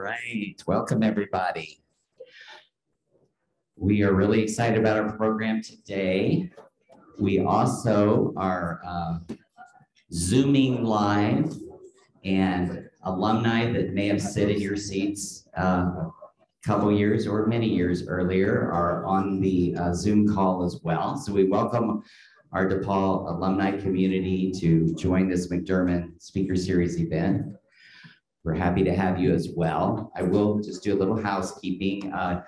right, welcome everybody. We are really excited about our program today. We also are uh, Zooming live and alumni that may have sit in your seats uh, a couple years or many years earlier are on the uh, Zoom call as well. So we welcome our DePauw alumni community to join this McDermond Speaker Series event. We're happy to have you as well. I will just do a little housekeeping. Uh,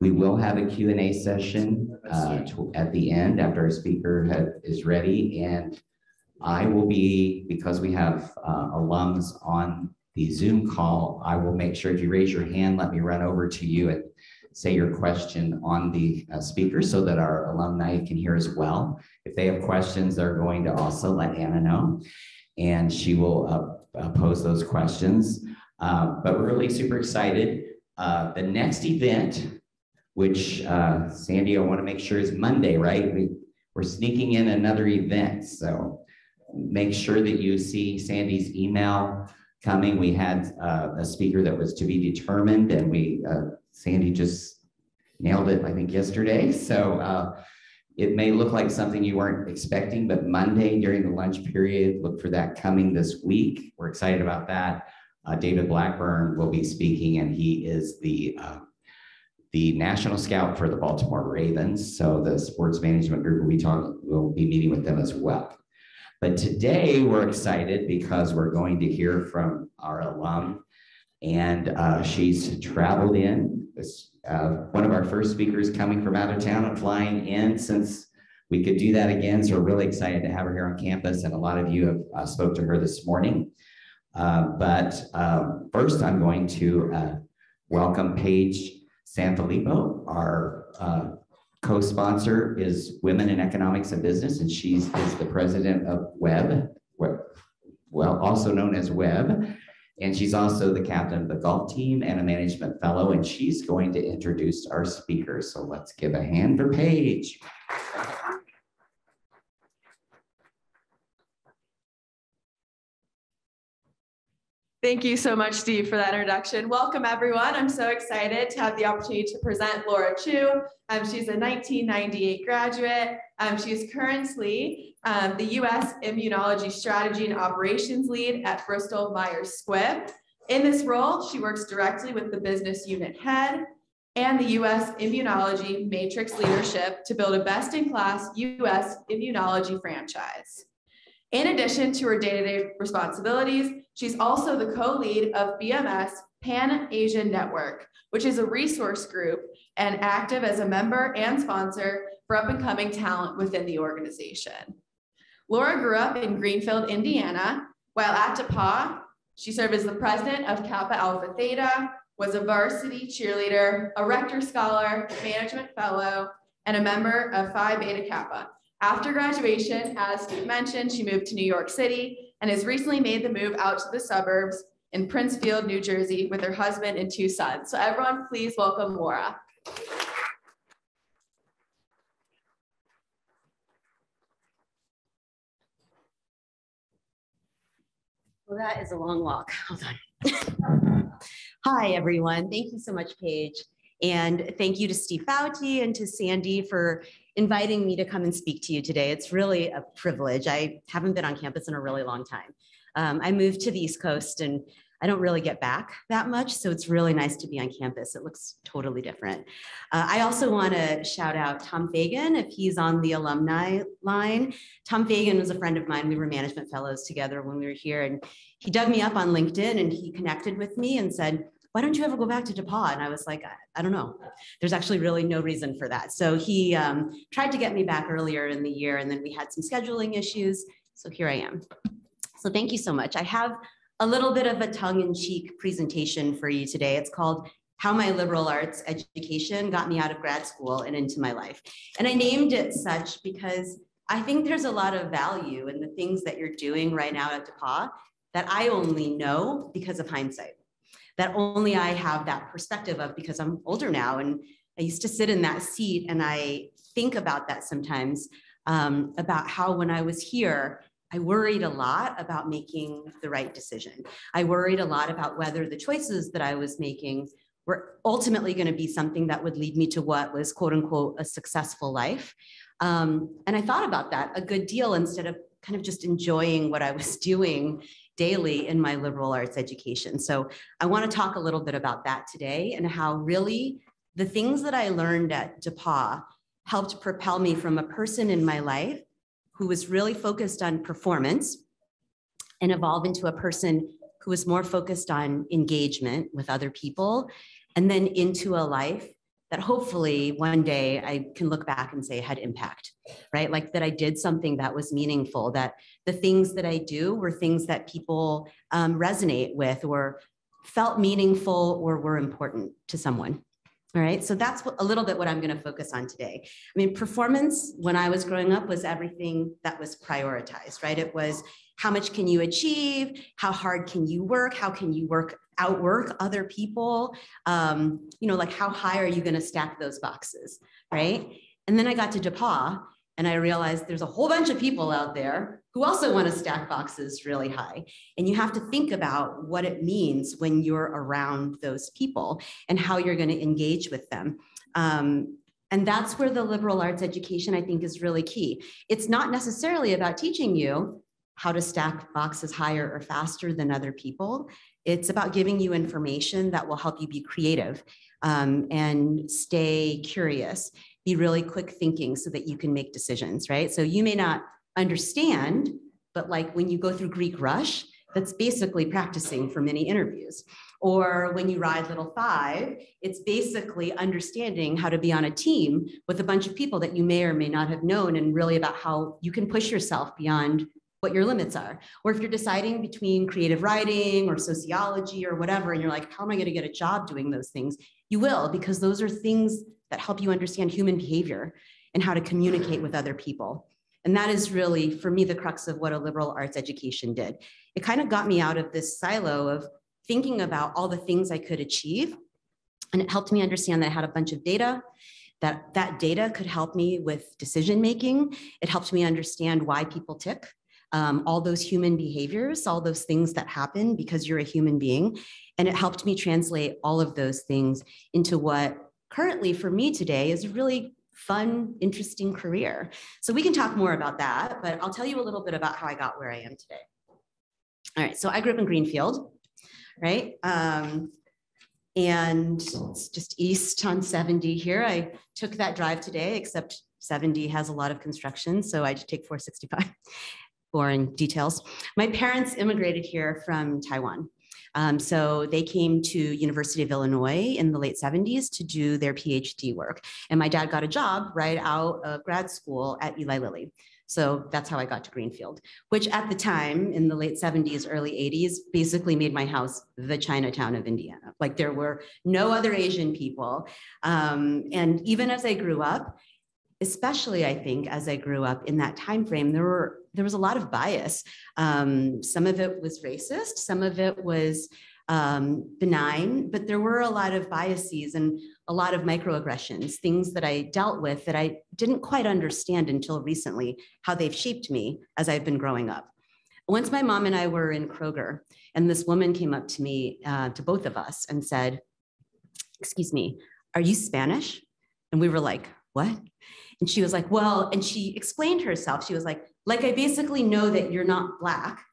we will have a Q&A session uh, at the end after our speaker have, is ready. And I will be, because we have uh, alums on the Zoom call, I will make sure if you raise your hand, let me run over to you and say your question on the uh, speaker so that our alumni can hear as well. If they have questions, they're going to also let Anna know and she will uh, uh, pose those questions. Uh, but we're really super excited. Uh, the next event, which uh, Sandy, I want to make sure is Monday, right? We, we're sneaking in another event. So make sure that you see Sandy's email coming. We had uh, a speaker that was to be determined and we, Sandy just nailed it, I think, yesterday. So it may look like something you weren't expecting, but Monday during the lunch period, look for that coming this week. We're excited about that. Uh, David Blackburn will be speaking, and he is the uh, the national scout for the Baltimore Ravens. So the sports management group will be talking, will be meeting with them as well. But today we're excited because we're going to hear from our alum, and uh, she's traveled in. Uh, one of our first speakers coming from out of town and flying in since we could do that again. So we're really excited to have her here on campus. And a lot of you have uh, spoke to her this morning. Uh, but um, first, I'm going to uh, welcome Paige Sanfilippo. Our uh, co-sponsor is Women in Economics and Business, and she's is the president of WEB, well, also known as WEB. And she's also the captain of the golf team and a management fellow, and she's going to introduce our speakers. So let's give a hand for Paige. Thank you so much, Steve, for that introduction. Welcome, everyone. I'm so excited to have the opportunity to present Lora Chu. Um, she's a 1998 graduate. Um, she is currently um, the U.S. Immunology Strategy and Operations Lead at Bristol Myers Squibb. In this role, she works directly with the business unit head and the U.S. Immunology Matrix Leadership to build a best-in-class U.S. immunology franchise. In addition to her day-to-day responsibilities, she's also the co-lead of BMS Pan Asian Network, which is a resource group and active as a member and sponsor for up-and-coming talent within the organization. Lora grew up in Greenfield, Indiana. While at DePauw, she served as the president of Kappa Alpha Theta, was a varsity cheerleader, a Rector Scholar, management fellow, and a member of Phi Beta Kappa. After graduation, as Steve mentioned, she moved to New York City and has recently made the move out to the suburbs in Princefield, New Jersey with her husband and two sons. So everyone, please welcome Lora. Well, that is a long walk. Hold on. Hi, everyone. Thank you so much, Paige. And thank you to Steve Fouty and to Sandy for inviting me to come and speak to you today. It's really a privilege. I haven't been on campus in a really long time. Um, I moved to the East Coast and I don't really get back that much, so it's really nice to be on campus. It looks totally different. Uh, I also want to shout out Tom Fagan if he's on the alumni line. Tom Fagan was a friend of mine. We were management fellows together when we were here, and he dug me up on LinkedIn and he connected with me and said, why don't you ever go back to DePauw? And I was like, I, I don't know. There's actually really no reason for that. So he um, tried to get me back earlier in the year, and then we had some scheduling issues. So here I am. So thank you so much. I have a little bit of a tongue-in-cheek presentation for you today. It's called How My Liberal Arts Education Got Me Out of Grad School and Into My Life. And I named it such because I think there's a lot of value in the things that you're doing right now at DePauw that I only know because of hindsight, that only I have that perspective of because I'm older now. And I used to sit in that seat and I think about that sometimes um, about how when I was here, I worried a lot about making the right decision. I worried a lot about whether the choices that I was making were ultimately going to be something that would lead me to what was quote unquote a successful life. Um, and I thought about that a good deal instead of kind of just enjoying what I was doing daily in my liberal arts education. So I want to talk a little bit about that today and how really the things that I learned at DePauw helped propel me from a person in my life who was really focused on performance and evolve into a person who was more focused on engagement with other people and then into a life that hopefully one day I can look back and say had impact, right? Like that I did something that was meaningful, that the things that I do were things that people um, resonate with or felt meaningful or were important to someone. All right, so that's a little bit what I'm going to focus on today. I mean, performance when I was growing up was everything that was prioritized, right? It was how much can you achieve? How hard can you work? How can you work outwork other people? Um, you know, like how high are you going to stack those boxes, right? And then I got to DePauw and I realized there's a whole bunch of people out there who also want to stack boxes really high. And you have to think about what it means when you're around those people and how you're going to engage with them. Um, and that's where the liberal arts education, I think, is really key. It's not necessarily about teaching you how to stack boxes higher or faster than other people. It's about giving you information that will help you be creative um, and stay curious, be really quick thinking so that you can make decisions, right? So you may not understand, but like when you go through Greek Rush, that's basically practicing for many interviews. Or when you ride Little Five, it's basically understanding how to be on a team with a bunch of people that you may or may not have known, and really about how you can push yourself beyond what your limits are. Or if you're deciding between creative writing or sociology or whatever, and you're like, how am I going to get a job doing those things? You will, because those are things that help you understand human behavior and how to communicate with other people. And that is really, for me, the crux of what a liberal arts education did. It kind of got me out of this silo of thinking about all the things I could achieve. And it helped me understand that I had a bunch of data that that data could help me with decision making. It helped me understand why people tick um, all those human behaviors, all those things that happen because you're a human being. And it helped me translate all of those things into what currently for me today is a really fun, interesting career. So we can talk more about that, but I'll tell you a little bit about how I got where I am today. All right, so I grew up in Greenfield, right? Um, and it's just east on 70 here. I took that drive today, except 70 has a lot of construction, so I just take 465 boring details. My parents immigrated here from Taiwan. Um, so they came to University of Illinois in the late 70s to do their PhD work. And my dad got a job right out of grad school at Eli Lilly. So that's how I got to Greenfield, which at the time in the late 70s, early 80s, basically made my house the Chinatown of Indiana. Like there were no other Asian people. Um, and even as I grew up, especially I think as I grew up in that time frame, there were there was a lot of bias. Um, some of it was racist, some of it was um, benign, but there were a lot of biases and a lot of microaggressions, things that I dealt with that I didn't quite understand until recently, how they've shaped me as I've been growing up. Once my mom and I were in Kroger, and this woman came up to me, uh, to both of us, and said, Excuse me, are you Spanish? And we were like, What? And she was like, Well, and she explained herself. She was like, like I basically know that you're not black,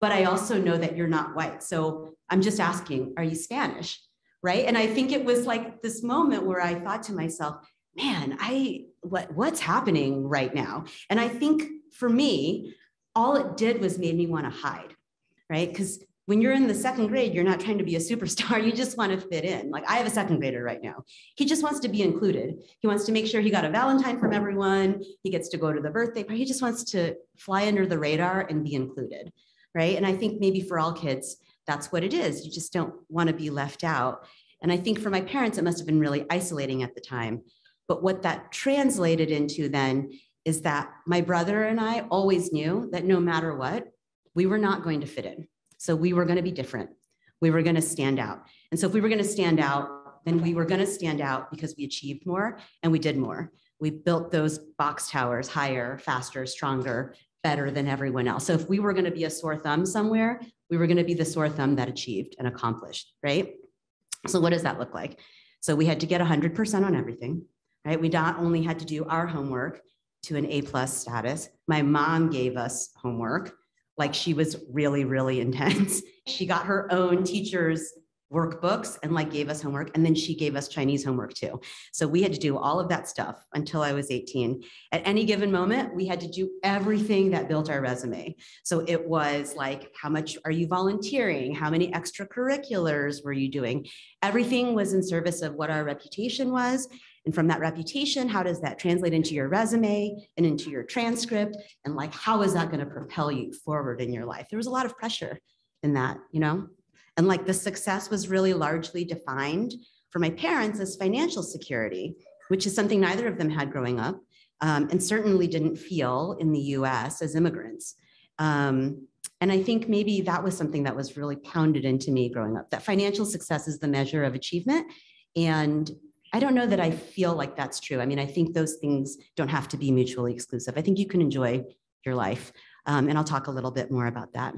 but I also know that you're not white. So I'm just asking, are you Spanish? Right. And I think it was like this moment where I thought to myself, man, I what what's happening right now? And I think for me, all it did was made me want to hide, right? Because when you're in the second grade, you're not trying to be a superstar. You just want to fit in. Like I have a second grader right now. He just wants to be included. He wants to make sure he got a Valentine from everyone. He gets to go to the birthday party. He just wants to fly under the radar and be included. Right. And I think maybe for all kids, that's what it is. You just don't want to be left out. And I think for my parents, it must have been really isolating at the time. But what that translated into then is that my brother and I always knew that no matter what, we were not going to fit in so we were going to be different. We were going to stand out. And so if we were going to stand out, then we were going to stand out because we achieved more and we did more. We built those box towers higher, faster, stronger, better than everyone else. So if we were going to be a sore thumb somewhere, we were going to be the sore thumb that achieved and accomplished, right? So what does that look like? So we had to get 100% on everything, right? We not only had to do our homework to an A plus status, my mom gave us homework like she was really, really intense. She got her own teacher's workbooks and like gave us homework. And then she gave us Chinese homework too. So we had to do all of that stuff until I was 18. At any given moment, we had to do everything that built our resume. So it was like, how much are you volunteering? How many extracurriculars were you doing? Everything was in service of what our reputation was. And from that reputation, how does that translate into your resume and into your transcript? And like, how is that going to propel you forward in your life? There was a lot of pressure in that, you know? And like the success was really largely defined for my parents as financial security, which is something neither of them had growing up um, and certainly didn't feel in the US as immigrants. Um, and I think maybe that was something that was really pounded into me growing up that financial success is the measure of achievement. And I don't know that I feel like that's true. I mean, I think those things don't have to be mutually exclusive. I think you can enjoy your life. Um, and I'll talk a little bit more about that.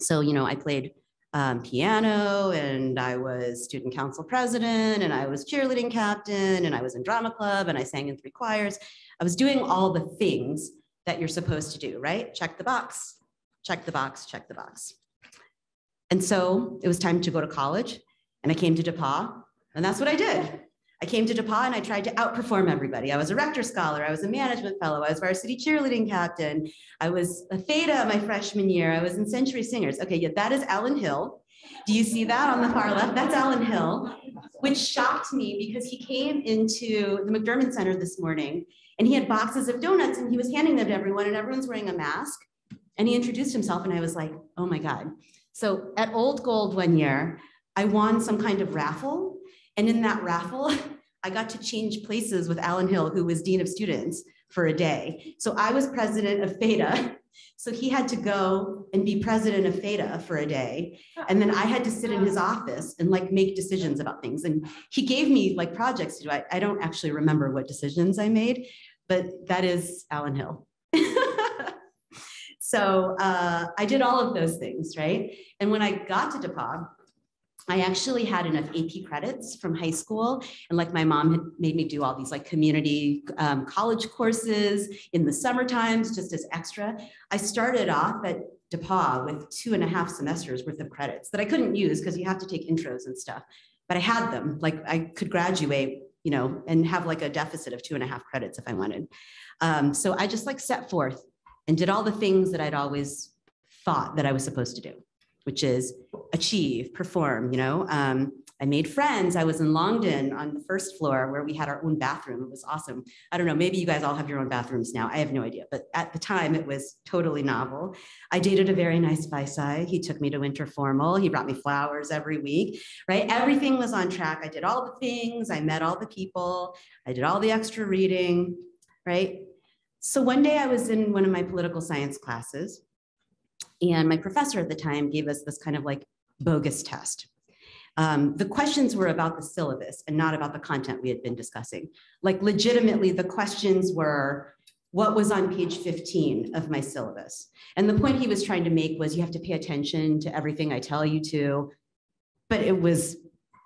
So, you know, I played um, piano and I was student council president and I was cheerleading captain and I was in drama club and I sang in three choirs. I was doing all the things that you're supposed to do, right? Check the box, check the box, check the box. And so it was time to go to college and I came to DePauw and that's what I did. I came to DePauw and I tried to outperform everybody. I was a Rector Scholar, I was a management fellow, I was varsity cheerleading captain, I was a Theta my freshman year, I was in Century Singers. Okay, yeah, that is Alan Hill. Do you see that on the far left? That's Alan Hill, which shocked me because he came into the McDermond Center this morning and he had boxes of donuts and he was handing them to everyone and everyone's wearing a mask. And he introduced himself and I was like, oh my God. So at Old Gold one year, I won some kind of raffle and in that raffle, I got to change places with Alan Hill, who was Dean of Students for a day. So I was president of Theta. So he had to go and be president of Theta for a day. And then I had to sit in his office and like make decisions about things. And he gave me like projects to do. I, I don't actually remember what decisions I made, but that is Alan Hill. so uh, I did all of those things, right? And when I got to DePauw, I actually had enough AP credits from high school. And like my mom had made me do all these like community um, college courses in the summer times, just as extra. I started off at DePauw with two and a half semesters worth of credits that I couldn't use because you have to take intros and stuff. But I had them, like I could graduate, you know, and have like a deficit of two and a half credits if I wanted. Um, so I just like set forth and did all the things that I'd always thought that I was supposed to do which is achieve, perform, you know. Um, I made friends. I was in Longden on the first floor where we had our own bathroom. It was awesome. I don't know, maybe you guys all have your own bathrooms now. I have no idea. But at the time, it was totally novel. I dated a very nice Phi Psi. He took me to winter formal. He brought me flowers every week, right? Everything was on track. I did all the things. I met all the people. I did all the extra reading, right? So one day I was in one of my political science classes and my professor at the time gave us this kind of like bogus test. Um, the questions were about the syllabus and not about the content we had been discussing. Like legitimately, the questions were, what was on page 15 of my syllabus? And the point he was trying to make was you have to pay attention to everything I tell you to, but it was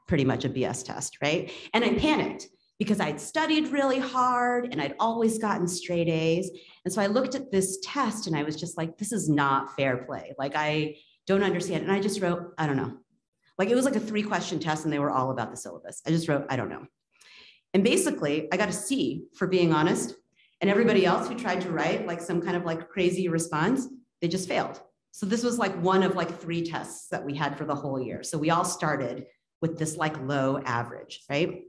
pretty much a BS test, right? And I panicked because I'd studied really hard and I'd always gotten straight A's. And so I looked at this test and I was just like, this is not fair play. Like, I don't understand. And I just wrote, I don't know. Like, it was like a three question test and they were all about the syllabus. I just wrote, I don't know. And basically, I got a C for being honest. And everybody else who tried to write like some kind of like crazy response, they just failed. So this was like one of like three tests that we had for the whole year. So we all started with this like low average, right?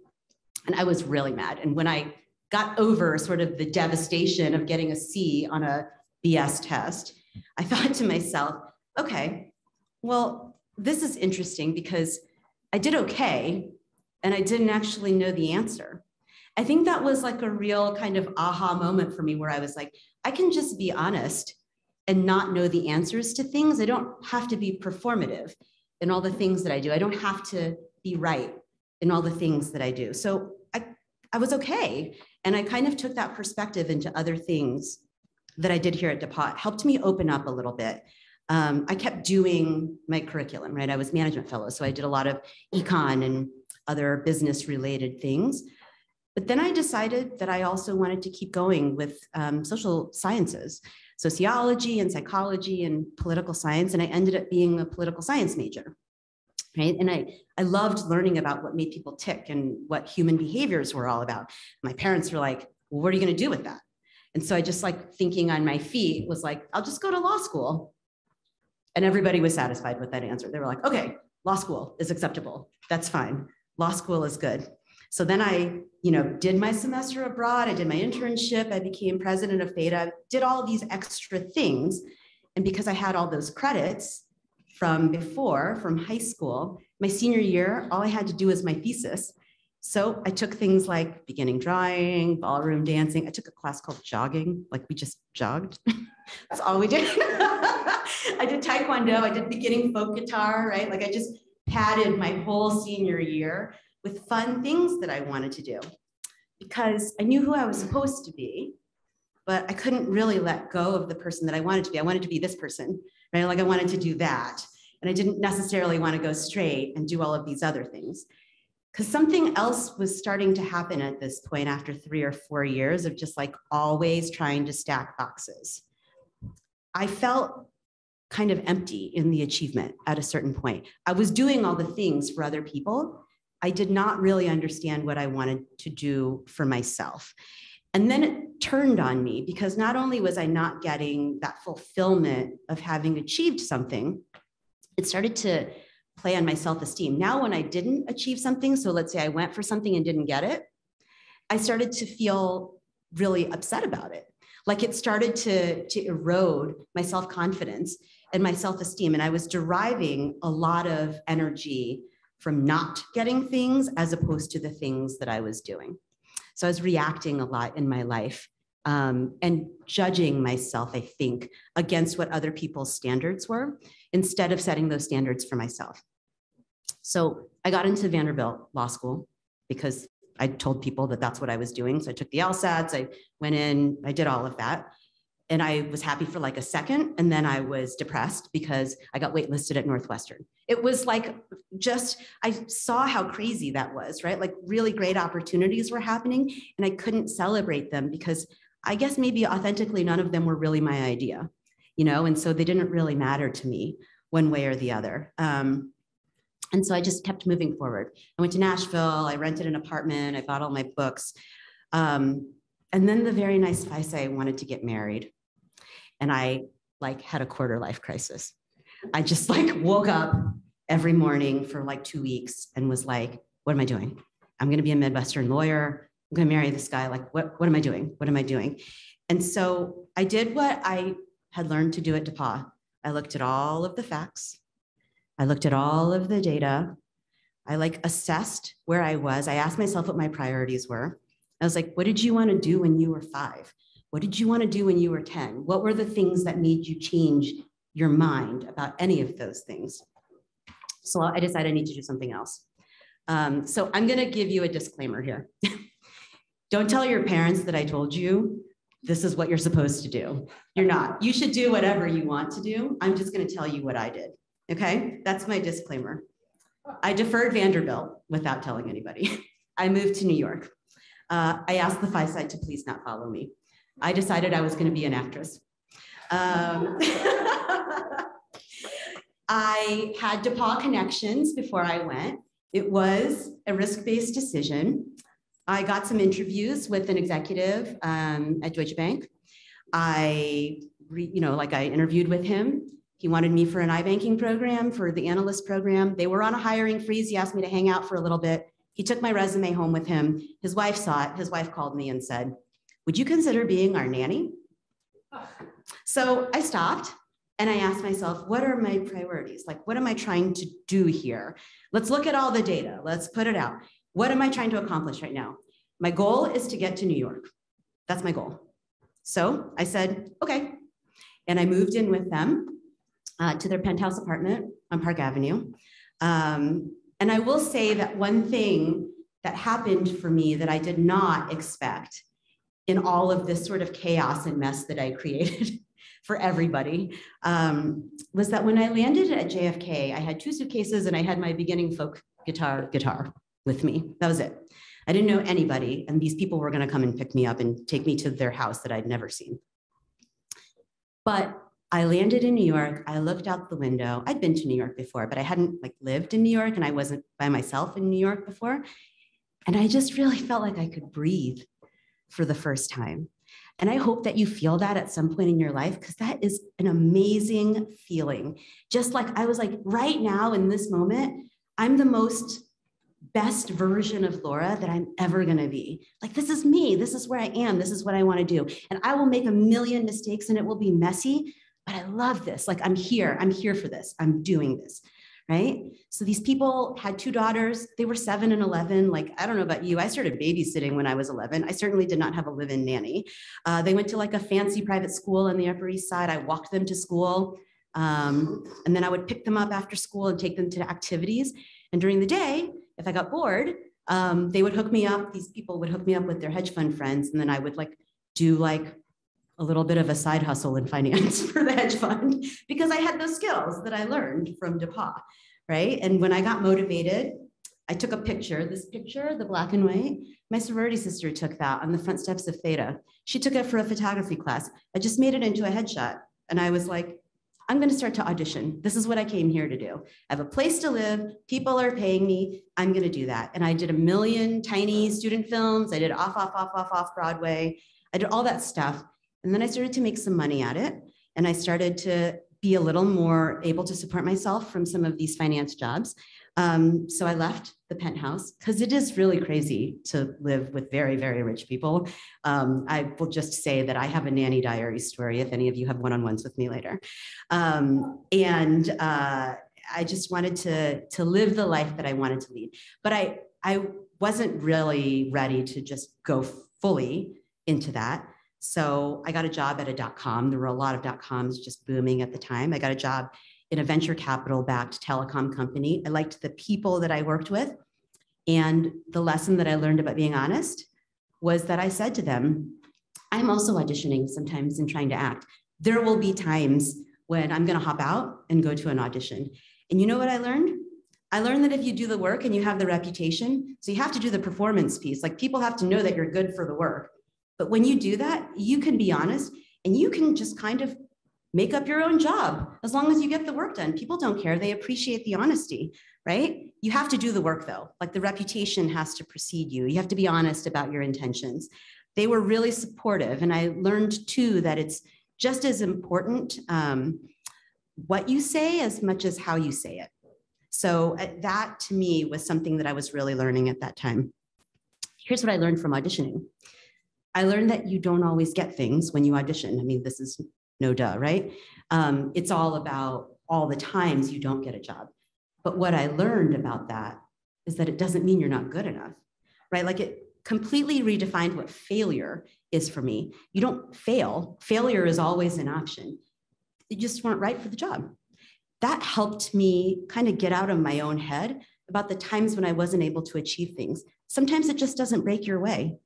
And I was really mad. And when I got over sort of the devastation of getting a C on a BS test, I thought to myself, okay, well, this is interesting because I did okay and I didn't actually know the answer. I think that was like a real kind of aha moment for me where I was like, I can just be honest and not know the answers to things. I don't have to be performative in all the things that I do. I don't have to be right in all the things that I do. So I, I was okay. And I kind of took that perspective into other things that I did here at DePauw helped me open up a little bit. Um, I kept doing my curriculum, right? I was management fellow, so I did a lot of econ and other business related things. But then I decided that I also wanted to keep going with um, social sciences, sociology and psychology and political science. And I ended up being a political science major. Right. And I, I loved learning about what made people tick and what human behaviors were all about. My parents were like, well, what are you going to do with that? And so I just like thinking on my feet was like, I'll just go to law school. And everybody was satisfied with that answer. They were like, okay, law school is acceptable. That's fine. Law school is good. So then I, you know, did my semester abroad. I did my internship. I became president of Theta. Did all these extra things, and because I had all those credits from before, from high school, my senior year, all I had to do was my thesis. So I took things like beginning drawing, ballroom dancing. I took a class called jogging, like we just jogged. That's all we did. I did taekwondo. I did beginning folk guitar, right? Like I just padded my whole senior year with fun things that I wanted to do because I knew who I was supposed to be, but I couldn't really let go of the person that I wanted to be. I wanted to be this person, right? Like I wanted to do that. And I didn't necessarily want to go straight and do all of these other things. Because something else was starting to happen at this point after three or four years of just like always trying to stack boxes. I felt kind of empty in the achievement at a certain point. I was doing all the things for other people, I did not really understand what I wanted to do for myself. And then it turned on me because not only was I not getting that fulfillment of having achieved something, it started to play on my self esteem. Now, when I didn't achieve something, so let's say I went for something and didn't get it, I started to feel really upset about it. Like it started to, to erode my self confidence and my self esteem. And I was deriving a lot of energy from not getting things as opposed to the things that I was doing. So I was reacting a lot in my life um, and judging myself, I think, against what other people's standards were instead of setting those standards for myself. So I got into Vanderbilt Law School because I told people that that's what I was doing. So I took the LSATs, I went in, I did all of that and I was happy for like a second. And then I was depressed because I got waitlisted at Northwestern. It was like just, I saw how crazy that was, right? Like really great opportunities were happening and I couldn't celebrate them because I guess maybe authentically none of them were really my idea, you know? And so they didn't really matter to me one way or the other. Um, and so I just kept moving forward. I went to Nashville, I rented an apartment, I bought all my books. Um, and then the very nice advice I wanted to get married and I like had a quarter life crisis. I just like woke up every morning for like two weeks and was like, what am I doing? I'm going to be a Midwestern lawyer. I'm going to marry this guy. Like, what, what am I doing? What am I doing? And so I did what I had learned to do at DePauw. I looked at all of the facts. I looked at all of the data. I like assessed where I was. I asked myself what my priorities were. I was like, what did you want to do when you were five? What did you want to do when you were 10? What were the things that made you change your mind about any of those things? So I decided I need to do something else. Um, so I'm going to give you a disclaimer here. Don't tell your parents that I told you this is what you're supposed to do. You're not. You should do whatever you want to do. I'm just going to tell you what I did. Okay, that's my disclaimer. I deferred Vanderbilt without telling anybody. I moved to New York. Uh, I asked the Phi Psi to please not follow me. I decided I was going to be an actress. Um, I had DePauw connections before I went. It was a risk-based decision. I got some interviews with an executive um, at Deutsche Bank. I, re, you know, like I interviewed with him. He wanted me for an iBanking program, for the analyst program. They were on a hiring freeze. He asked me to hang out for a little bit. He took my resume home with him. His wife saw it. His wife called me and said, would you consider being our nanny? So I stopped and I asked myself, what are my priorities? Like, what am I trying to do here? Let's look at all the data. Let's put it out. What am I trying to accomplish right now? My goal is to get to New York. That's my goal. So I said, okay. And I moved in with them uh, to their penthouse apartment on Park Avenue. Um, and I will say that one thing that happened for me that I did not expect in all of this sort of chaos and mess that I created for everybody um, was that when I landed at JFK, I had two suitcases and I had my beginning folk guitar guitar with me. That was it. I didn't know anybody, and these people were going to come and pick me up and take me to their house that I'd never seen. But I landed in New York. I looked out the window. I'd been to New York before, but I hadn't like lived in New York and I wasn't by myself in New York before. And I just really felt like I could breathe for the first time. And I hope that you feel that at some point in your life because that is an amazing feeling. Just like I was like, right now in this moment, I'm the most best version of Lora that I'm ever going to be. Like, this is me. This is where I am. This is what I want to do. And I will make a million mistakes and it will be messy, but I love this. Like, I'm here. I'm here for this. I'm doing this. Right. So these people had two daughters. They were seven and 11. Like, I don't know about you. I started babysitting when I was 11. I certainly did not have a live in nanny. Uh, they went to like a fancy private school on the Upper East Side. I walked them to school. Um, and then I would pick them up after school and take them to activities. And during the day, if I got bored, um, they would hook me up. These people would hook me up with their hedge fund friends, and then I would like do like a little bit of a side hustle in finance for the hedge fund because I had those skills that I learned from DePauw, right? And when I got motivated, I took a picture, this picture, the black and white. My sorority sister took that on the front steps of Theta. She took it for a photography class. I just made it into a headshot. And I was like, I'm going to start to audition. This is what I came here to do. I have a place to live. People are paying me. I'm going to do that. And I did a million tiny student films. I did off, off, off, off, off Broadway. I did all that stuff. And then I started to make some money at it. And I started to be a little more able to support myself from some of these finance jobs. Um, so I left the penthouse because it is really crazy to live with very, very rich people. Um, I will just say that I have a nanny diary story if any of you have one on ones with me later. Um, and uh, I just wanted to, to live the life that I wanted to lead. But I, I wasn't really ready to just go fully into that. So I got a job at a dot com. There were a lot of dot coms just booming at the time. I got a job in a venture capital backed telecom company. I liked the people that I worked with. And the lesson that I learned about being honest was that I said to them, I'm also auditioning sometimes and trying to act. There will be times when I'm going to hop out and go to an audition. And you know what I learned? I learned that if you do the work and you have the reputation, so you have to do the performance piece. Like people have to know that you're good for the work. But when you do that, you can be honest and you can just kind of make up your own job as long as you get the work done. People don't care. They appreciate the honesty, right? You have to do the work though. Like the reputation has to precede you. You have to be honest about your intentions. They were really supportive. And I learned too that it's just as important um, what you say as much as how you say it. So uh, that to me was something that I was really learning at that time. Here's what I learned from auditioning. I learned that you don't always get things when you audition. I mean, this is no duh, right? Um, it's all about all the times you don't get a job. But what I learned about that is that it doesn't mean you're not good enough, right? Like it completely redefined what failure is for me. You don't fail, failure is always an option. You just weren't right for the job. That helped me kind of get out of my own head about the times when I wasn't able to achieve things. Sometimes it just doesn't break your way.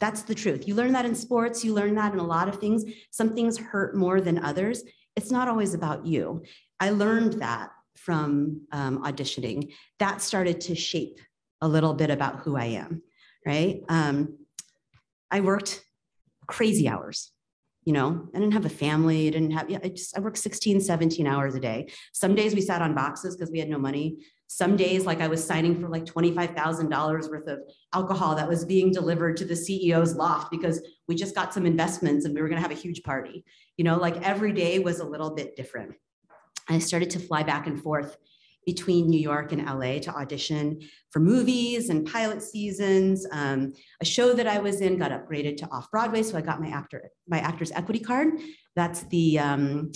That's the truth. You learn that in sports, you learn that in a lot of things. Some things hurt more than others. It's not always about you. I learned that from um, auditioning. That started to shape a little bit about who I am, right? Um, I worked crazy hours. You know, I didn't have a family. I didn't have, yeah, I just, I worked 16, 17 hours a day. Some days we sat on boxes because we had no money. Some days, like I was signing for like $25,000 worth of alcohol that was being delivered to the CEO's loft because we just got some investments and we were going to have a huge party. You know, like every day was a little bit different. I started to fly back and forth between New York and LA to audition for movies and pilot seasons. Um, a show that I was in got upgraded to off Broadway, so I got my actor my actor's equity card. That's the um,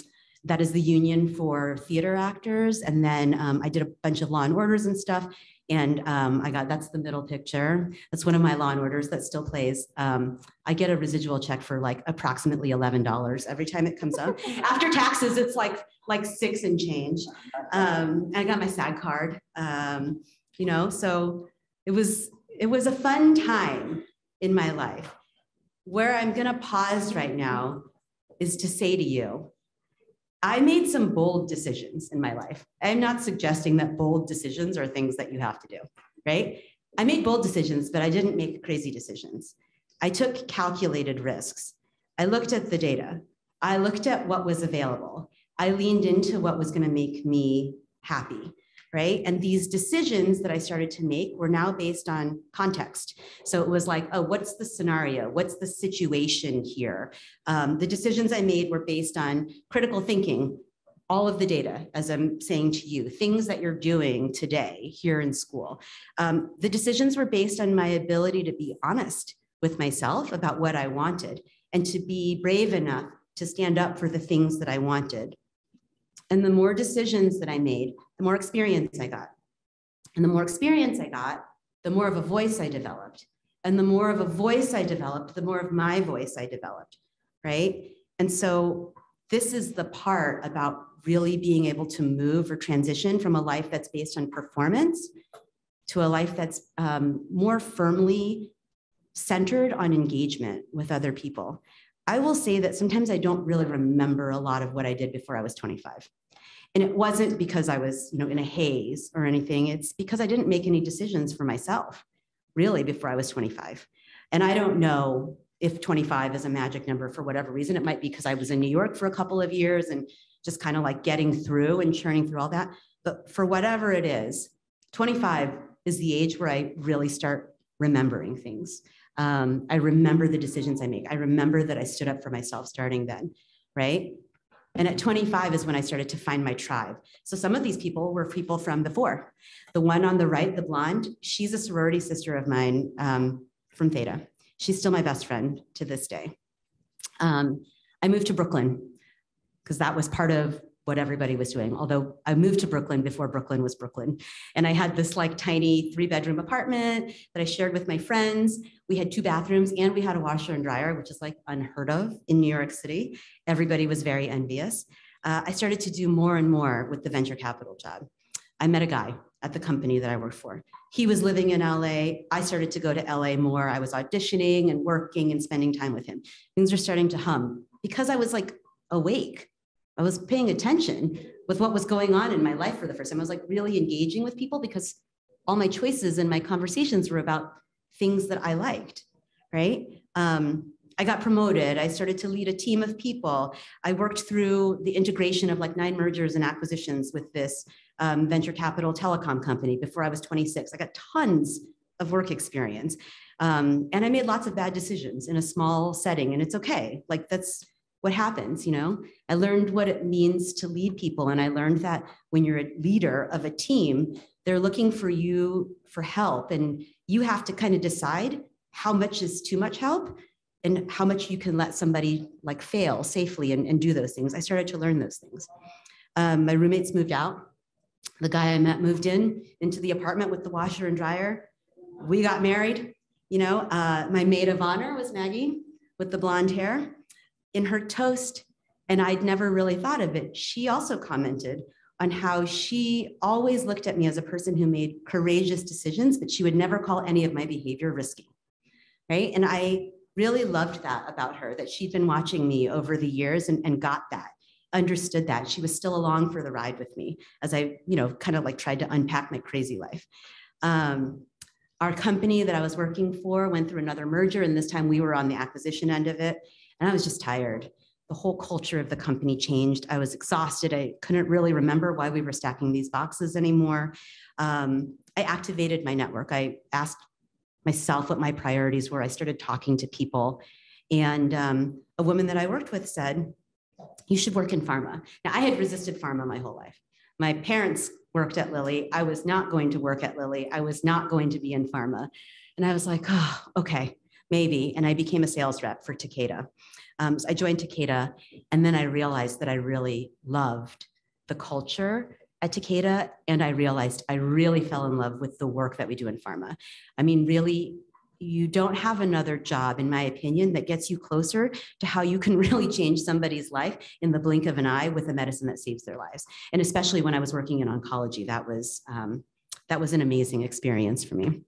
that is the union for theater actors. And then um, I did a bunch of law and orders and stuff. And um, I got, that's the middle picture. That's one of my law and orders that still plays. Um, I get a residual check for like approximately $11 every time it comes up. After taxes, it's like, like six and change. Um, I got my SAG card, um, you know, so it was, it was a fun time in my life. where I'm going to pause right now is to say to you, I made some bold decisions in my life. I'm not suggesting that bold decisions are things that you have to do, right? I made bold decisions, but I didn't make crazy decisions. I took calculated risks. I looked at the data. I looked at what was available. I leaned into what was going to make me happy right? And these decisions that I started to make were now based on context. So it was like, oh, what's the scenario? What's the situation here? Um, the decisions I made were based on critical thinking, all of the data, as I'm saying to you, things that you're doing today here in school. Um, the decisions were based on my ability to be honest with myself about what I wanted and to be brave enough to stand up for the things that I wanted. And the more decisions that I made, the more experience I got. And the more experience I got, the more of a voice I developed. And the more of a voice I developed, the more of my voice I developed, right? And so this is the part about really being able to move or transition from a life that's based on performance to a life that's um, more firmly centered on engagement with other people. I will say that sometimes I don't really remember a lot of what I did before I was 25. And it wasn't because I was, you know, in a haze or anything. It's because I didn't make any decisions for myself, really, before I was 25. And I don't know if 25 is a magic number for whatever reason. It might be because I was in New York for a couple of years and just kind of like getting through and churning through all that. But for whatever it is, 25 is the age where I really start remembering things. Um, I remember the decisions I make. I remember that I stood up for myself starting then, right? And at 25 is when I started to find my tribe. So some of these people were people from before. The one on the right, the blonde, she's a sorority sister of mine um, from Theta. She's still my best friend to this day. Um, I moved to Brooklyn because that was part of what everybody was doing. Although I moved to Brooklyn before Brooklyn was Brooklyn. And I had this like tiny three bedroom apartment that I shared with my friends. We had two bathrooms and we had a washer and dryer, which is like unheard of in New York City. Everybody was very envious. Uh, I started to do more and more with the venture capital job. I met a guy at the company that I worked for. He was living in LA. I started to go to LA more. I was auditioning and working and spending time with him. Things were starting to hum because I was like awake I was paying attention with what was going on in my life for the first time. I was like really engaging with people because all my choices and my conversations were about things that I liked, right? Um, I got promoted. I started to lead a team of people. I worked through the integration of like nine mergers and acquisitions with this um, venture capital telecom company before I was 26. I got tons of work experience. Um, and I made lots of bad decisions in a small setting, and it's okay. Like that's what happens you know? I learned what it means to lead people and i learned that when you're a leader of a team they're looking for you for help and you have to kind of decide how much is too much help and how much you can let somebody like fail safely and, and do those things. I started to learn those things. Um, my roommates moved out. The guy i met moved in into the apartment with the washer and dryer. We got married you know? Uh, my maid of honor was maggie with the blonde hair in her toast, and I'd never really thought of it, she also commented on how she always looked at me as a person who made courageous decisions, but she would never call any of my behavior risky. Right. And I really loved that about her, that she'd been watching me over the years and, and got that, understood that. She was still along for the ride with me as I, you know, kind of like tried to unpack my crazy life. Um, our company that I was working for went through another merger, and this time we were on the acquisition end of it. And I was just tired. The whole culture of the company changed. I was exhausted. I couldn't really remember why we were stacking these boxes anymore. Um, I activated my network. I asked myself what my priorities were. I started talking to people. And um, a woman that I worked with said, You should work in pharma. Now, I had resisted pharma my whole life. My parents worked at Lilly. I was not going to work at Lilly. I was not going to be in pharma. And I was like, Oh, okay maybe. And I became a sales rep for Takeda. Um, so I joined Takeda, and then I realized that I really loved the culture at Takeda, and I realized I really fell in love with the work that we do in pharma. I mean, really, you don't have another job, in my opinion, that gets you closer to how you can really change somebody's life in the blink of an eye with a medicine that saves their lives. And especially when I was working in oncology, that was um, that was an amazing experience for me.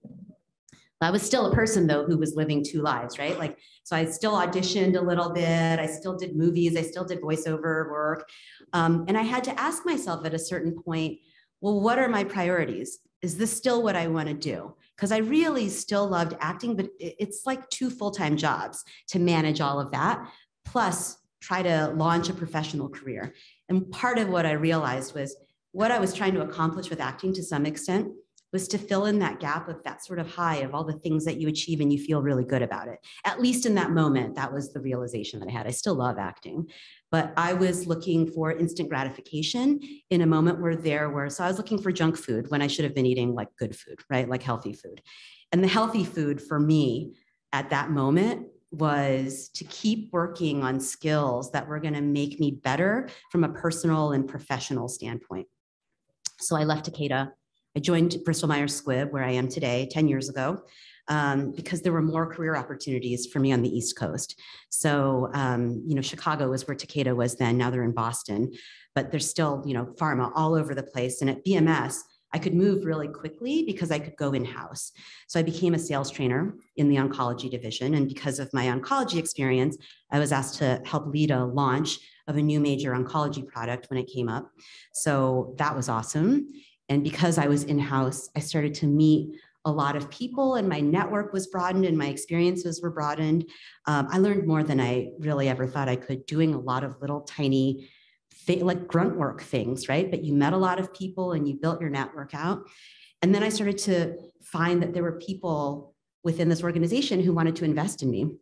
I was still a person though who was living two lives, right? Like, so I still auditioned a little bit. I still did movies. I still did voiceover work. Um, and I had to ask myself at a certain point, well, what are my priorities? Is this still what I want to do? Because I really still loved acting, but it's like two full time jobs to manage all of that, plus try to launch a professional career. And part of what I realized was what I was trying to accomplish with acting to some extent was to fill in that gap of that sort of high of all the things that you achieve and you feel really good about it. At least in that moment, that was the realization that I had. I still love acting, but I was looking for instant gratification in a moment where there were, so I was looking for junk food when I should have been eating like good food, right? Like healthy food. And the healthy food for me at that moment was to keep working on skills that were going to make me better from a personal and professional standpoint. So I left Takeda I joined Bristol Myers Squibb, where I am today, 10 years ago, um, because there were more career opportunities for me on the East Coast. So, um, you know, Chicago was where Takeda was then. Now they're in Boston, but there's still, you know, pharma all over the place. And at BMS, I could move really quickly because I could go in house. So I became a sales trainer in the oncology division. And because of my oncology experience, I was asked to help lead a launch of a new major oncology product when it came up. So that was awesome. And because I was in house, I started to meet a lot of people and my network was broadened and my experiences were broadened. Um, I learned more than I really ever thought I could doing a lot of little tiny like grunt work things, right? But you met a lot of people and you built your network out. And then I started to find that there were people within this organization who wanted to invest in me.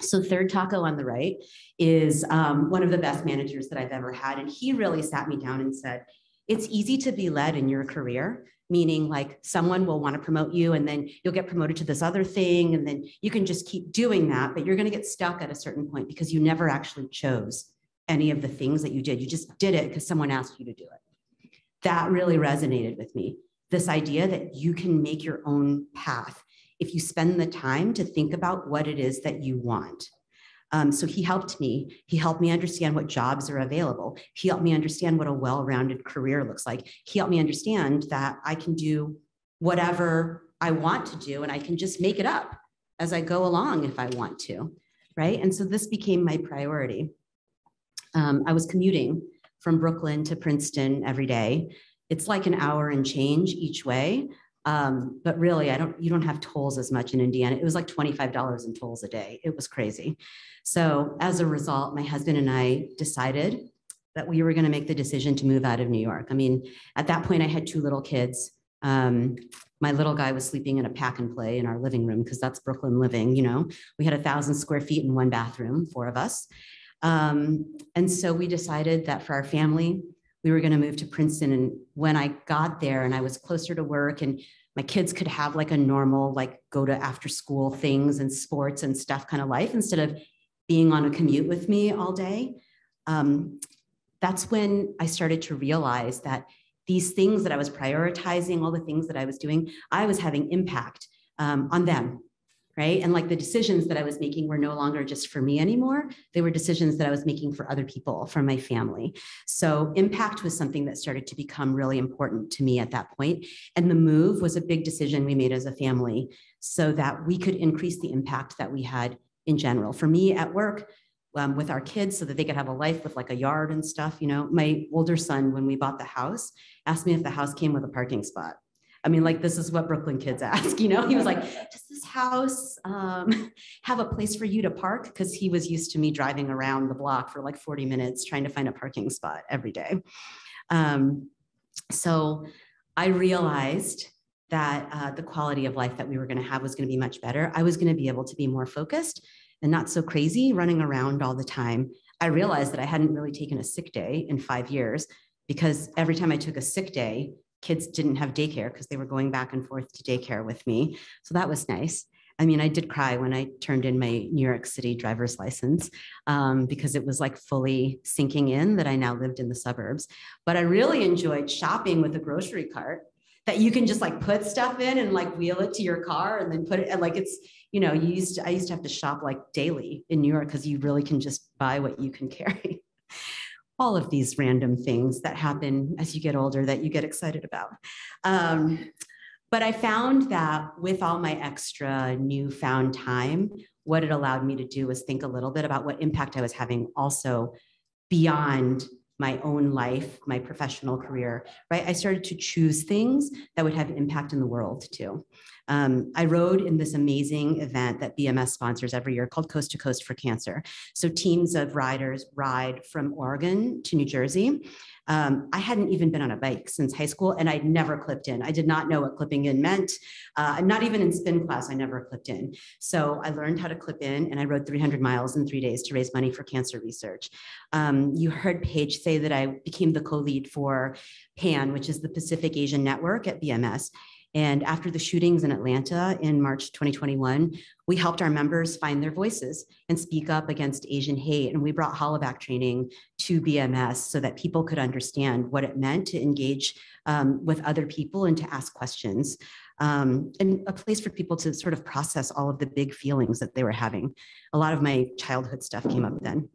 So Third Taco on the right is um, one of the best managers that I've ever had. And he really sat me down and said, it's easy to be led in your career meaning like someone will want to promote you and then you'll get promoted to this other thing and then you can just keep doing that but you're going to get stuck at a certain point because you never actually chose any of the things that you did. You just did it because someone asked you to do it. That really resonated with me. This idea that you can make your own path if you spend the time to think about what it is that you want um, so he helped me. He helped me understand what jobs are available. He helped me understand what a well rounded career looks like. He helped me understand that I can do whatever I want to do and I can just make it up as I go along if I want to. Right. And so this became my priority. Um, I was commuting from Brooklyn to Princeton every day. It's like an hour and change each way. Um, but really, I don't, you don't have tolls as much in Indiana. It was like $25 in tolls a day. It was crazy. So as a result, my husband and I decided that we were going to make the decision to move out of New York. I mean, at that point, I had two little kids. Um, my little guy was sleeping in a pack and play in our living room because that's Brooklyn living. You know, we had a thousand square feet in one bathroom, four of us. Um, and so we decided that for our family, we were going to move to Princeton. And when I got there and I was closer to work and my kids could have like a normal, like go to after school things and sports and stuff kind of life instead of being on a commute with me all day. Um, that's when I started to realize that these things that I was prioritizing, all the things that I was doing, I was having impact um, on them right? And like the decisions that I was making were no longer just for me anymore. They were decisions that I was making for other people, for my family. So impact was something that started to become really important to me at that point. And the move was a big decision we made as a family so that we could increase the impact that we had in general. For me at work, um, with our kids so that they could have a life with like a yard and stuff. You know, my older son, when we bought the house, asked me if the house came with a parking spot. I mean, like, this is what Brooklyn kids ask, you know? He was like, Does this house um, have a place for you to park? Because he was used to me driving around the block for like 40 minutes trying to find a parking spot every day. Um, so I realized that uh, the quality of life that we were going to have was going to be much better. I was going to be able to be more focused and not so crazy running around all the time. I realized that I hadn't really taken a sick day in five years because every time I took a sick day, kids didn't have daycare because they were going back and forth to daycare with me. So that was nice. I mean, I did cry when I turned in my New York City driver's license um, because it was like fully sinking in that I now lived in the suburbs. But I really enjoyed shopping with a grocery cart that you can just like put stuff in and like wheel it to your car and then put it and like it's you know you used to, I used to have to shop like daily in New York because you really can just buy what you can carry all of these random things that happen as you get older that you get excited about. Um, But I found that with all my extra newfound time, what it allowed me to do was think a little bit about what impact I was having also beyond my own life, my professional career, right? I started to choose things that would have an impact in the world too. Um, I rode in this amazing event that BMS sponsors every year called Coast to Coast for Cancer. So teams of riders ride from Oregon to New Jersey. Um, I hadn't even been on a bike since high school and I'd never clipped in. I did not know what clipping in meant. Uh, not even in spin class, I never clipped in. So I learned how to clip in and I rode 300 miles in three days to raise money for cancer research. Um, you heard Paige say that I became the co-lead for PAN, which is the Pacific Asian Network at BMS. And after the shootings in Atlanta in March 2021, we helped our members find their voices and speak up against Asian hate. And we brought Hollaback training to BMS so that people could understand what it meant to engage um, with other people and to ask questions. Um, and a place for people to sort of process all of the big feelings that they were having. A lot of my childhood stuff came up then.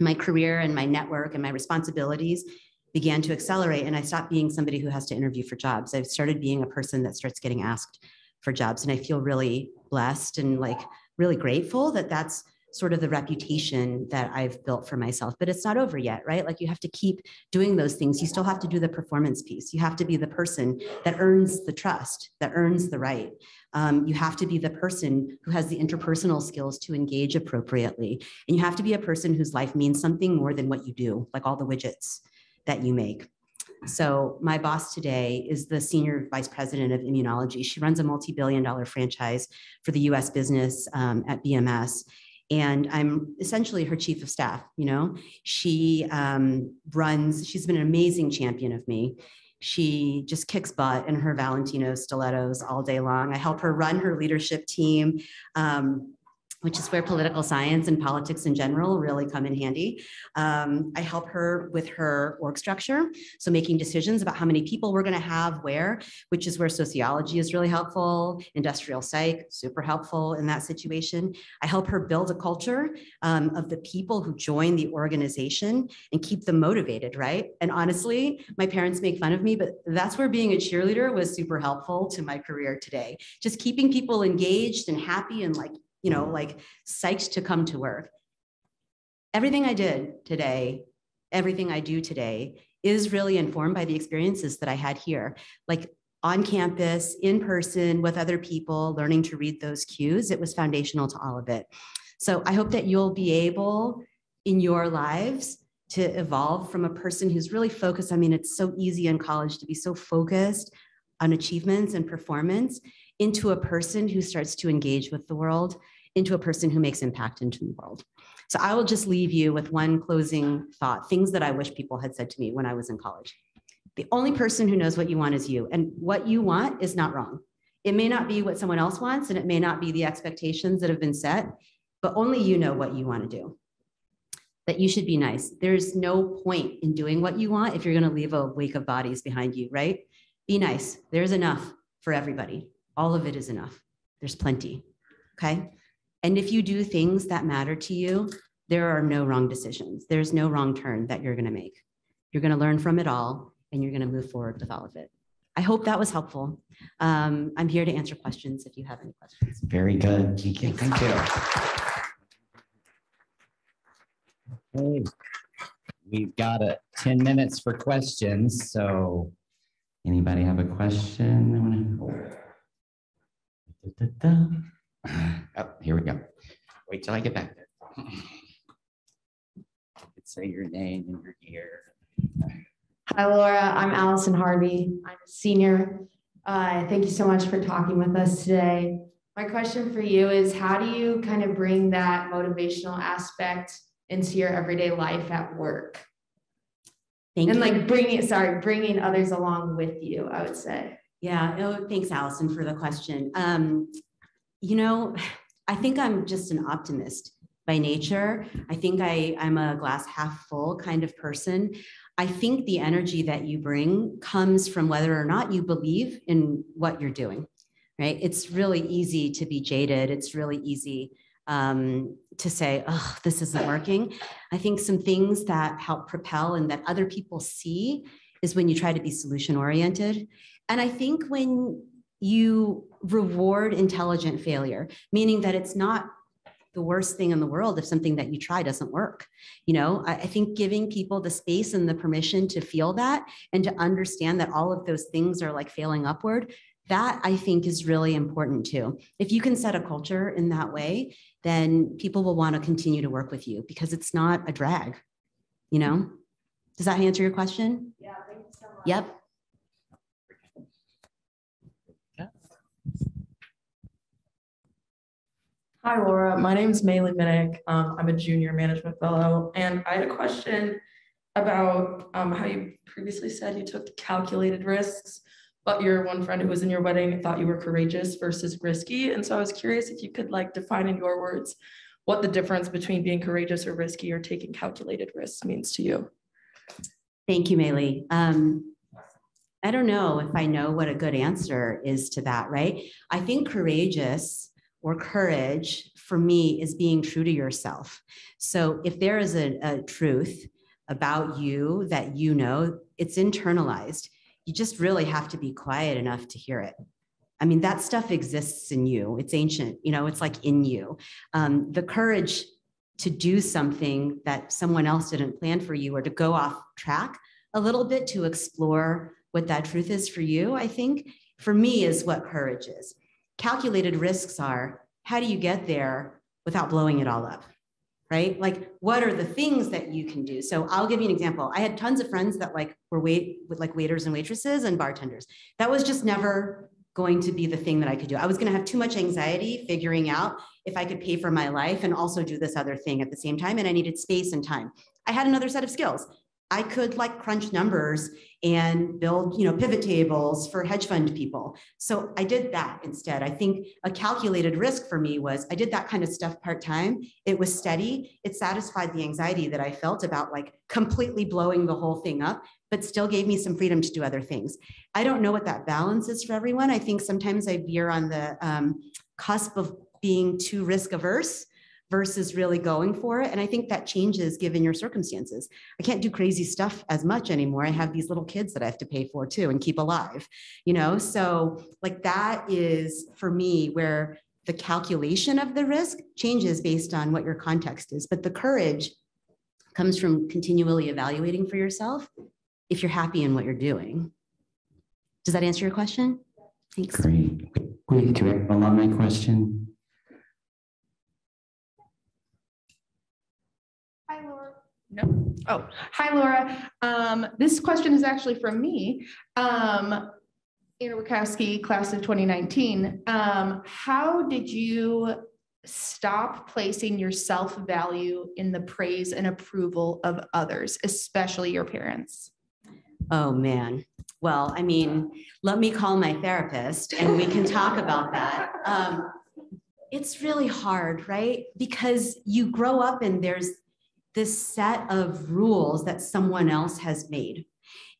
My career and my network and my responsibilities began to accelerate and I stopped being somebody who has to interview for jobs. I've started being a person that starts getting asked for jobs. And I feel really blessed and like really grateful that that's sort of the reputation that I've built for myself. But it's not over yet, right? Like you have to keep doing those things. You still have to do the performance piece. You have to be the person that earns the trust, that earns the right. Um, you have to be the person who has the interpersonal skills to engage appropriately. And you have to be a person whose life means something more than what you do, like all the widgets that you make. So my boss today is the senior vice president of immunology. She runs a multi-billion dollar franchise for the US business um, at BMS. And I'm essentially her chief of staff, you know, she um, runs, she's been an amazing champion of me. She just kicks butt in her Valentino stilettos all day long. I help her run her leadership team. Um, which is where political science and politics in general really come in handy. Um, I help her with her org structure. So making decisions about how many people we're gonna have where, which is where sociology is really helpful, industrial psych, super helpful in that situation. I help her build a culture um, of the people who join the organization and keep them motivated, right? And honestly, my parents make fun of me, but that's where being a cheerleader was super helpful to my career today. Just keeping people engaged and happy and like you know, mm-hmm. like psyched to come to work. Everything I did today, everything I do today is really informed by the experiences that I had here. Like on campus, in person, with other people, learning to read those cues, it was foundational to all of it. So I hope that you'll be able in your lives to evolve from a person who's really focused. I mean, it's so easy in college to be so focused on achievements and performance into a person who starts to engage with the world, into a person who makes impact into the world. So I will just leave you with one closing thought, things that I wish people had said to me when I was in college. The only person who knows what you want is you, and what you want is not wrong. It may not be what someone else wants, and it may not be the expectations that have been set, but only you know what you want to do. That you should be nice. There's no point in doing what you want if you're going to leave a wake of bodies behind you, right? Be nice. There's enough for everybody. All of it is enough. There's plenty. Okay. And if you do things that matter to you, there are no wrong decisions. There's no wrong turn that you're going to make. You're going to learn from it all and you're going to move forward with all of it. I hope that was helpful. Um, I'm here to answer questions if you have any questions. Very good. Thank you. Thank you. Okay. We've got a 10 minutes for questions. So anybody have a question? Oh, here we go. Wait till I get back there. Say your name and your year. Hi, Lora. I'm Allison Harvey. I'm a senior. Uh, thank you so much for talking with us today. My question for you is how do you kind of bring that motivational aspect into your everyday life at work? Thank and you. like bringing, sorry, bringing others along with you, I would say. Yeah, oh, thanks, Allison, for the question. Um, you know, I think I'm just an optimist by nature. I think I, I'm a glass half full kind of person. I think the energy that you bring comes from whether or not you believe in what you're doing, right? It's really easy to be jaded. It's really easy um, to say, oh, this isn't working. I think some things that help propel and that other people see is when you try to be solution oriented. And I think when you reward intelligent failure, meaning that it's not the worst thing in the world if something that you try doesn't work. You know, I, I, think giving people the space and the permission to feel that and to understand that all of those things are like failing upward, that I think is really important too. If you can set a culture in that way, then people will want to continue to work with you because it's not a drag, you know? Does that answer your question? Yeah, thank you so much. Yep. Hi, Lora. My name is Maylee Minnick. Um, I'm a junior management fellow, and I had a question about um, how you previously said you took calculated risks, but your one friend who was in your wedding thought you were courageous versus risky. And so I was curious if you could like define in your words what the difference between being courageous or risky or taking calculated risks means to you. Thank you, Maylee. Um, I don't know if I know what a good answer is to that, right? I think courageous or courage for me is being true to yourself. So if there is a, a truth about you that you know, it's internalized. You just really have to be quiet enough to hear it. I mean, that stuff exists in you. It's ancient, you know, it's like in you. Um, the courage to do something that someone else didn't plan for you or to go off track a little bit to explore what that truth is for you, I think, for me, is what courage is calculated risks are how do you get there without blowing it all up? Right? Like, what are the things that you can do? So I'll give you an example. I had tons of friends that like were wait with like waiters and waitresses and bartenders. That was just never going to be the thing that I could do. I was going to have too much anxiety figuring out if I could pay for my life and also do this other thing at the same time. And I needed space and time. I had another set of skills. I could like crunch numbers and build, you know, pivot tables for hedge fund people. So I did that instead. I think a calculated risk for me was I did that kind of stuff part-time. It was steady. It satisfied the anxiety that I felt about like completely blowing the whole thing up, but still gave me some freedom to do other things. I don't know what that balance is for everyone. I think sometimes I veer on the um, cusp of being too risk averse versus really going for it. And I think that changes given your circumstances. I can't do crazy stuff as much anymore. I have these little kids that I have to pay for too and keep alive, you know? So, like, that is for me where the calculation of the risk changes based on what your context is. But the courage comes from continually evaluating for yourself if you're happy in what you're doing. Does that answer your question? Thanks. Great. Quick direct alumni question. No. Oh, hi, Lora. Um, this question is actually from me. Um, Anna Wachowski, class of 2019. Um, how did you stop placing your self-value in the praise and approval of others, especially your parents? Oh, man. Well, I mean, let me call my therapist and we can talk about that. Um, it's really hard, right? Because you grow up and there's this set of rules that someone else has made.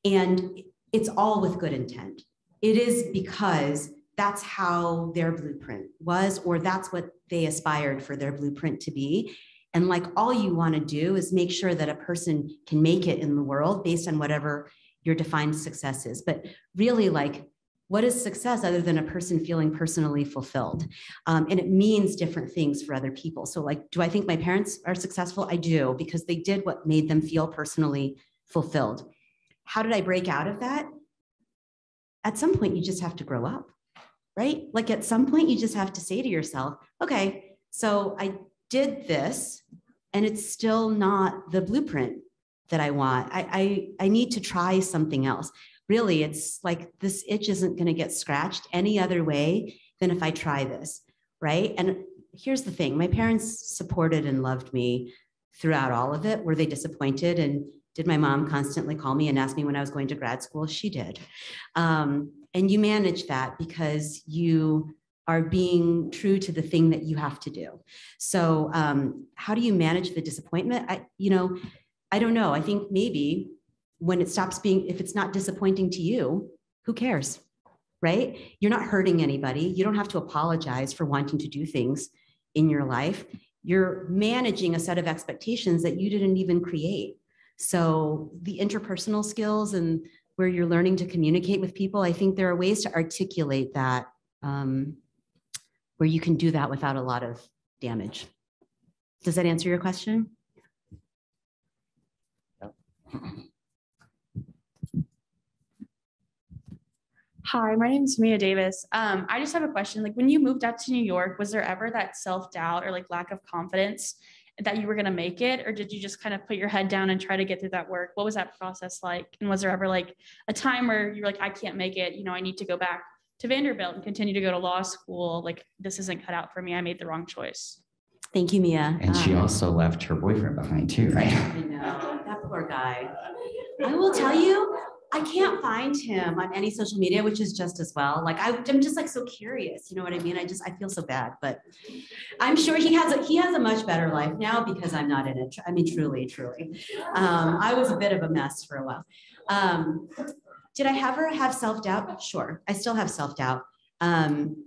And it's all with good intent. It is because that's how their blueprint was, or that's what they aspired for their blueprint to be. And like all you want to do is make sure that a person can make it in the world based on whatever your defined success is. But really, like what is success other than a person feeling personally fulfilled? Um, and it means different things for other people. So, like, do I think my parents are successful? I do because they did what made them feel personally fulfilled. How did I break out of that? At some point, you just have to grow up, right? Like, at some point, you just have to say to yourself, okay, so I did this and it's still not the blueprint that I want. I, I, I need to try something else really it's like this itch isn't going to get scratched any other way than if I try this, right? And here's the thing my parents supported and loved me throughout all of it. Were they disappointed? And did my mom constantly call me and ask me when I was going to grad school? She did. Um, and you manage that because you are being true to the thing that you have to do. So, um, how do you manage the disappointment? I, you know, I don't know. I think maybe when it stops being, if it's not disappointing to you, who cares? Right? You're not hurting anybody. You don't have to apologize for wanting to do things in your life. You're managing a set of expectations that you didn't even create. So the interpersonal skills and where you're learning to communicate with people, I think there are ways to articulate that um, where you can do that without a lot of damage. Does that answer your question? Hi, my name is Mia Davis. Um, I just have a question. Like when you moved out to New York, was there ever that self-doubt or like lack of confidence that you were going to make it? Or did you just kind of put your head down and try to get through that work? What was that process like? And was there ever like a time where you're like, I can't make it, you know, I need to go back to Vanderbilt and continue to go to law school? Like this isn't cut out for me. I made the wrong choice. Thank you, Mia. And she Um, also left her boyfriend behind too, right? I know, that poor guy. I will tell you, I can't find him on any social media, which is just as well. Like I, I'm just like so curious, you know what I mean? I just, I feel so bad, but I'm sure he has a, he has a much better life now because I'm not in it. I mean, truly, truly. Um, I was a bit of a mess for a while. Um, did I ever have self-doubt? Sure, I still have self-doubt. Um,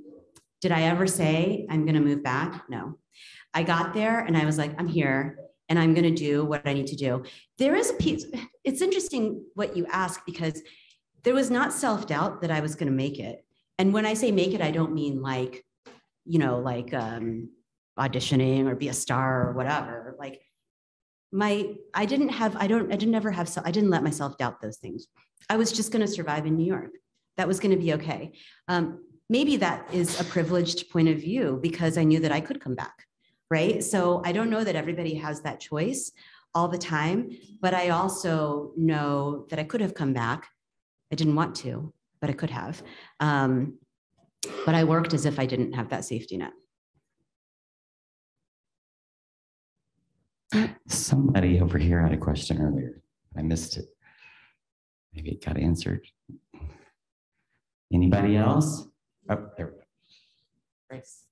did I ever say I'm gonna move back? No. I got there and I was like, I'm here and I'm going to do what I need to do. There is a piece, it's interesting what you ask because there was not self doubt that I was going to make it. And when I say make it, I don't mean like, you know, like um, auditioning or be a star or whatever. Like, my, I didn't have, I don't, I didn't ever have, so I didn't let myself doubt those things. I was just going to survive in New York. That was going to be okay. Um, maybe that is a privileged point of view because I knew that I could come back right? So I don't know that everybody has that choice all the time, but I also know that I could have come back. I didn't want to, but I could have. Um, but I worked as if I didn't have that safety net. Somebody over here had a question earlier. I missed it. Maybe it got answered. Anybody else? Oh, there. we go. Grace.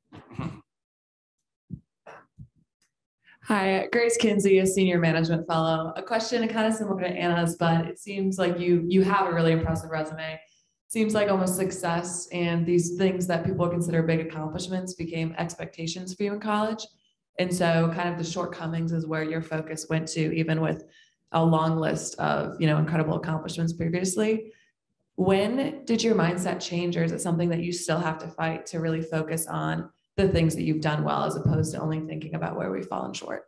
Hi, Grace Kinsey, a senior management fellow. A question kind of similar to Anna's, but it seems like you you have a really impressive resume. Seems like almost success and these things that people consider big accomplishments became expectations for you in college. And so kind of the shortcomings is where your focus went to, even with a long list of, you know, incredible accomplishments previously. When did your mindset change or is it something that you still have to fight to really focus on the things that you've done well as opposed to only thinking about where we've fallen short.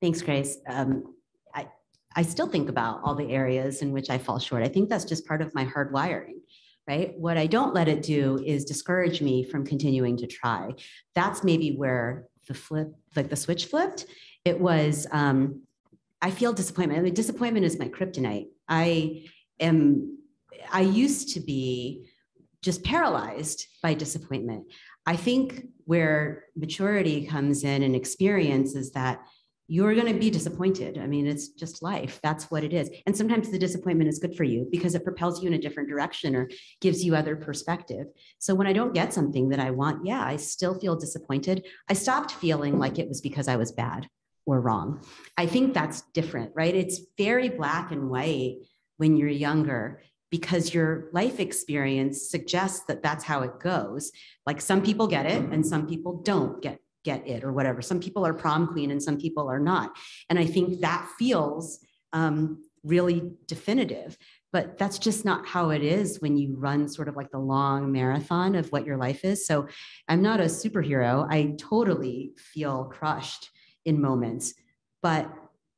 Thanks, Grace. Um, I, I still think about all the areas in which I fall short. I think that's just part of my hard wiring, right? What I don't let it do is discourage me from continuing to try. That's maybe where the flip, like the switch flipped. It was, um, I feel disappointment. I mean, disappointment is my kryptonite. I am, I used to be just paralyzed by disappointment. I think where maturity comes in and experience is that you're going to be disappointed. I mean, it's just life. That's what it is. And sometimes the disappointment is good for you because it propels you in a different direction or gives you other perspective. So when I don't get something that I want, yeah, I still feel disappointed. I stopped feeling like it was because I was bad or wrong. I think that's different, right? It's very black and white when you're younger because your life experience suggests that that's how it goes. Like some people get it and some people don't get get it or whatever. Some people are prom queen and some people are not. And I think that feels um, really definitive. But that's just not how it is when you run sort of like the long marathon of what your life is. So I'm not a superhero. I totally feel crushed in moments. But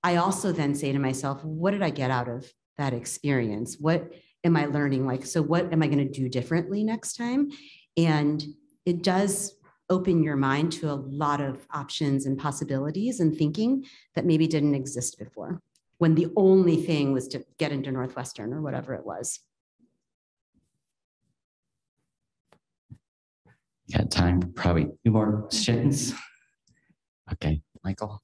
I also then say to myself, what did I get out of that experience? What am I learning? Like, so what am I going to do differently next time? And it does open your mind to a lot of options and possibilities and thinking that maybe didn't exist before when the only thing was to get into Northwestern or whatever it was. Got time for probably two more questions. Okay, Michael.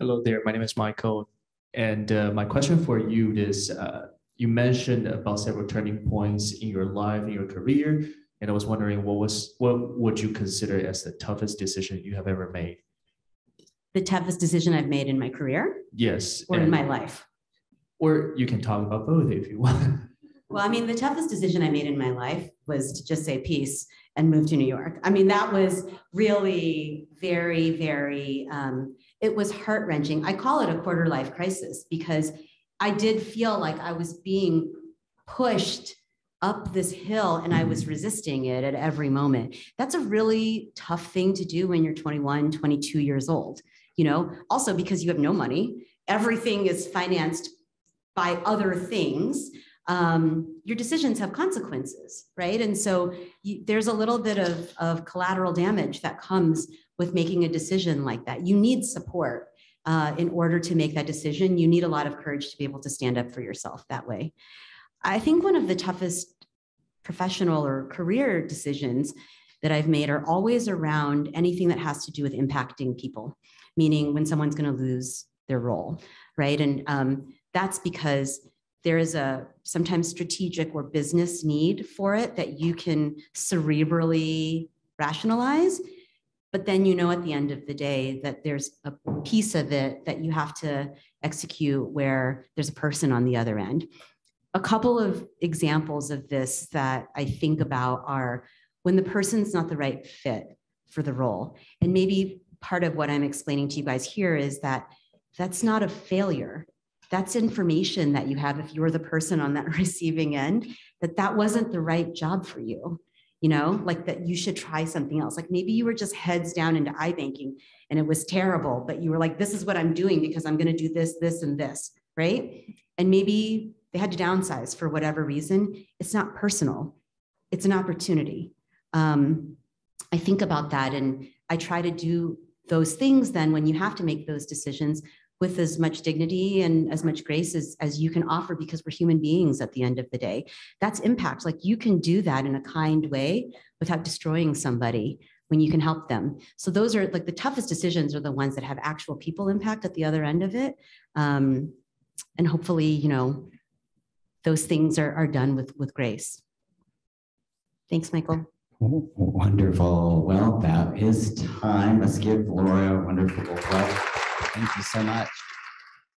Hello there, my name is Michael. And uh, my question for you is, uh, you mentioned about several turning points in your life, in your career. And I was wondering what was, what would you consider as the toughest decision you have ever made? The toughest decision I've made in my career Yes. or in my life. Or you can talk about both if you want. Well, I mean, the toughest decision I made in my life was to just say peace and move to New York. I mean, that was really very, very um, it was heart wrenching. I call it a quarter life crisis because I did feel like I was being pushed up this hill and I was resisting it at every moment. That's a really tough thing to do when you're 21, 22 years old. You know, also because you have no money, everything is financed by other things. Um, your decisions have consequences, right? And so you, there's a little bit of, of collateral damage that comes with making a decision like that. You need support uh, in order to make that decision. You need a lot of courage to be able to stand up for yourself that way. I think one of the toughest professional or career decisions that I've made are always around anything that has to do with impacting people, meaning when someone's going to lose their role, right? And um, that's because there is a sometimes strategic or business need for it that you can cerebrally rationalize. But then you know at the end of the day that there's a piece of it that you have to execute where there's a person on the other end. A couple of examples of this that I think about are when the person's not the right fit for the role. And maybe part of what I'm explaining to you guys here is that that's not a failure that's information that you have if you're the person on that receiving end that that wasn't the right job for you you know like that you should try something else. Like maybe you were just heads down into ibanking and it was terrible but you were like this is what i'm doing because i'm going to do this this and this right? And maybe they had to downsize for whatever reason. It's not personal. It's an opportunity. Um, i think about that and i try to do those things then when you have to make those decisions with as much dignity and as much grace as, as you can offer because we're human beings at the end of the day. That's impact. Like you can do that in a kind way without destroying somebody when you can help them. So those are like the toughest decisions are the ones that have actual people impact at the other end of it. Um, and hopefully, you know, those things are, are done with, with grace. Thanks, Michael. Wonderful. Well, that is time. Let's give Lora a wonderful applause. Thank you so much.